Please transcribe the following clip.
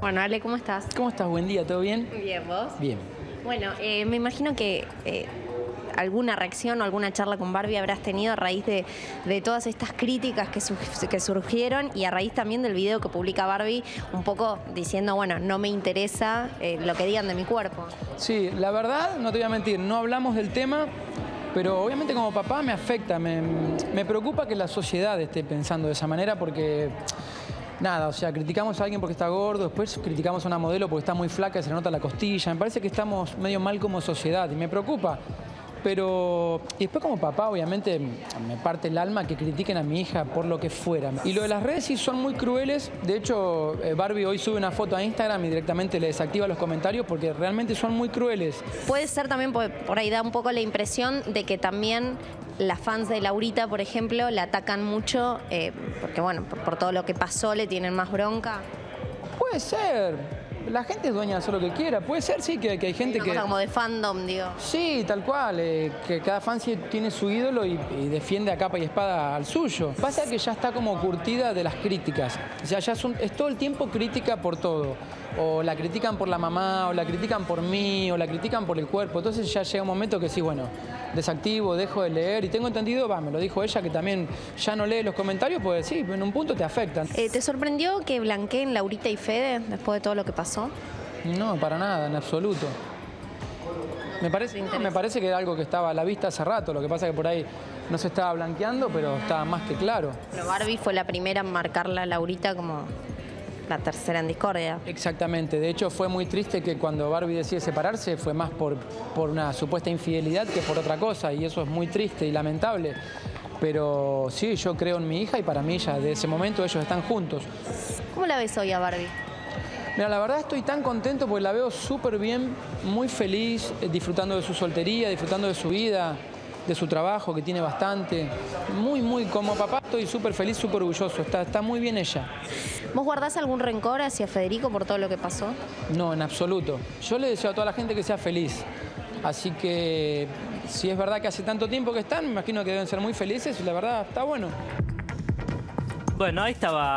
Bueno, Ale, ¿cómo estás? ¿Cómo estás? Buen día, ¿todo bien? Bien, ¿vos? Bien. Bueno, eh, me imagino que eh, alguna reacción o alguna charla con Barbie habrás tenido a raíz de, de todas estas críticas que, su- que surgieron y a raíz también del video que publica Barbie, un poco diciendo, bueno, no me interesa eh, lo que digan de mi cuerpo. Sí, la verdad, no te voy a mentir, no hablamos del tema, pero obviamente como papá me afecta, me, me preocupa que la sociedad esté pensando de esa manera porque, nada, o sea, criticamos a alguien porque está gordo, después criticamos a una modelo porque está muy flaca y se le nota la costilla, me parece que estamos medio mal como sociedad y me preocupa. Pero y después como papá, obviamente, me parte el alma que critiquen a mi hija por lo que fuera. Y lo de las redes sí son muy crueles. De hecho, eh, Barbie hoy sube una foto a Instagram y directamente le desactiva los comentarios porque realmente son muy crueles. Puede ser también, por, por ahí da un poco la impresión de que también las fans de Laurita, por ejemplo, la atacan mucho, eh, porque bueno, por, por todo lo que pasó le tienen más bronca. Puede ser. La gente es dueña de hacer lo que quiera. Puede ser, sí, que, que hay gente Una que... cosa como de fandom, digo. Sí, tal cual, eh, que cada fan tiene su ídolo y, y defiende a capa y espada al suyo. Pasa que ya está como curtida de las críticas. O sea, ya es todo el tiempo crítica por todo. O la critican por la mamá, o la critican por mí, o la critican por el cuerpo. Entonces ya llega un momento que sí, bueno, desactivo, dejo de leer. Y tengo entendido, va, me lo dijo ella, que también ya no lee los comentarios, pues sí, en un punto te afectan. Eh, ¿Te sorprendió que blanqueen Laurita y Fede después de todo lo que pasó? No, para nada, en absoluto. Me parece, no, me parece que era algo que estaba a la vista hace rato, lo que pasa que por ahí no se estaba blanqueando, pero estaba más que claro. Pero Barbie fue la primera en marcarla a Laurita como la tercera en discordia. Exactamente, de hecho fue muy triste que cuando Barbie decide separarse fue más por, por una supuesta infidelidad que por otra cosa, y eso es muy triste y lamentable. Pero sí, yo creo en mi hija y para mí ya de ese momento ellos están juntos. ¿Cómo la ves hoy a Barbie? Mira, la verdad estoy tan contento porque la veo súper bien, muy feliz, eh, disfrutando de su soltería, disfrutando de su vida, de su trabajo, que tiene bastante. Muy, muy, como papá estoy súper feliz, súper orgulloso. Está, está muy bien ella. ¿Vos guardás algún rencor hacia Federico por todo lo que pasó? No, en absoluto. Yo le deseo a toda la gente que sea feliz. Así que, si es verdad que hace tanto tiempo que están, me imagino que deben ser muy felices y la verdad está bueno. Bueno, ahí estaba.